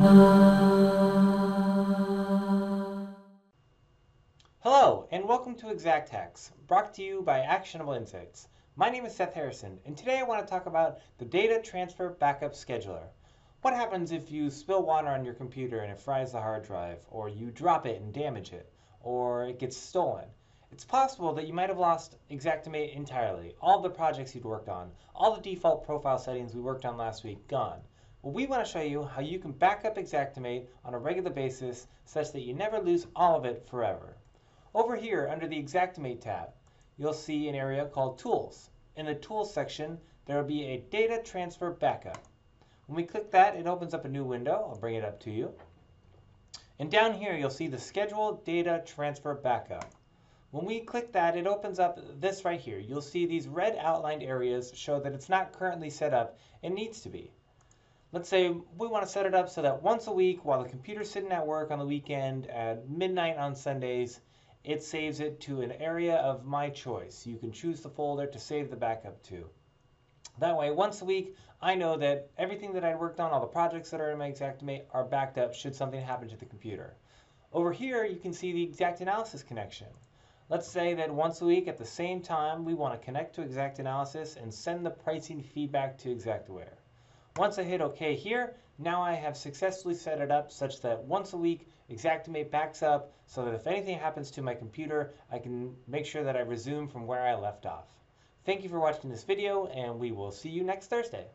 Hello, and welcome to Xact ExactHacks, brought to you by Actionable Insights. My name is Seth Harrison, and today I want to talk about the Data Transfer Backup Scheduler. What happens if you spill water on your computer and it fries the hard drive, or you drop it and damage it, or it gets stolen? It's possible that you might have lost Xactimate entirely, all the projects you'd worked on, all the default profile settings we worked on last week gone. Well, we want to show you how you can back up Xactimate on a regular basis such that you never lose all of it forever. Over here under the Xactimate tab, you'll see an area called Tools. In the Tools section, there will be a Data Transfer Backup. When we click that, it opens up a new window. I'll bring it up to you. And down here, you'll see the Schedule Data Transfer Backup. When we click that, it opens up this right here. You'll see these red outlined areas show that it's not currently set up. and needs to be. Let's say we want to set it up so that once a week, while the computer's sitting at work on the weekend at midnight on Sundays, it saves it to an area of my choice. You can choose the folder to save the backup to. That way, once a week, I know that everything that I worked on, all the projects that are in my Xactimate, are backed up should something happen to the computer. Over here, you can see the XactAnalysis connection. Let's say that once a week at the same time, we want to connect to XactAnalysis and send the pricing feedback to Xactware. Once I hit OK here, now I have successfully set it up such that once a week, Xactimate backs up so that if anything happens to my computer, I can make sure that I resume from where I left off. Thank you for watching this video, and we will see you next Thursday.